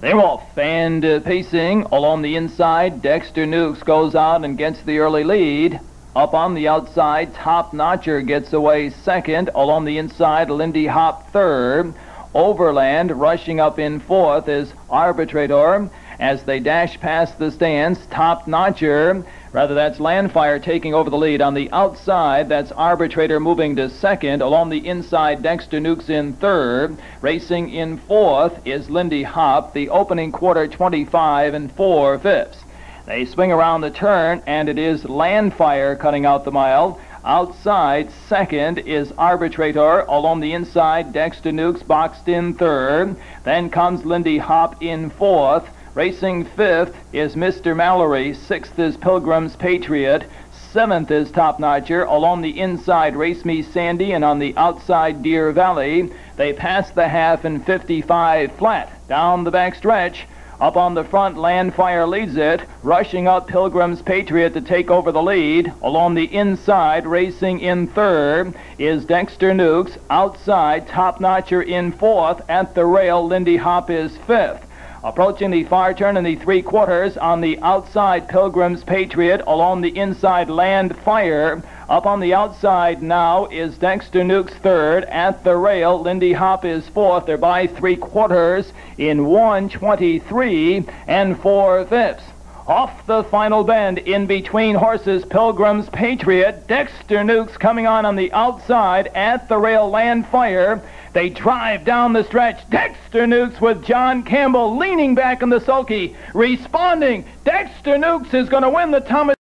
They're off and uh, pacing along the inside. Dexter Nukes goes out and gets the early lead. Up on the outside, Top Notcher gets away second. Along the inside, Lindy Hop third. Overland rushing up in fourth is Arbitrator. As they dash past the stands, Top Notcher Rather, that's Landfire taking over the lead. On the outside, that's Arbitrator moving to second. Along the inside, Dexter Nukes in third. Racing in fourth is Lindy Hop, the opening quarter 25 and 4 fifths. They swing around the turn, and it is Landfire cutting out the mile. Outside, second is Arbitrator. Along the inside, Dexter Nukes boxed in third. Then comes Lindy Hop in fourth. Racing fifth is Mr. Mallory. Sixth is Pilgrim's Patriot. Seventh is Top Notcher. Along the inside, Race Me Sandy, and on the outside, Deer Valley. They pass the half in 55 flat. Down the back stretch. Up on the front, Landfire leads it, rushing up Pilgrim's Patriot to take over the lead. Along the inside, racing in third, is Dexter Nukes. Outside, Top Notcher in fourth. At the rail, Lindy Hop is fifth. Approaching the far turn in the three quarters on the outside, Pilgrim's Patriot. Along the inside, Land Fire. Up on the outside now is Dexter Nukes third. At the rail, Lindy Hop is fourth. They're by three quarters in 123 and four fifths. Off the final bend, in between horses, Pilgrim's Patriot. Dexter Nukes coming on on the outside. At the rail, Land Fire. They drive down the stretch. Dexter Nukes with John Campbell leaning back in the sulky, responding. Dexter Nukes is going to win the Thomas.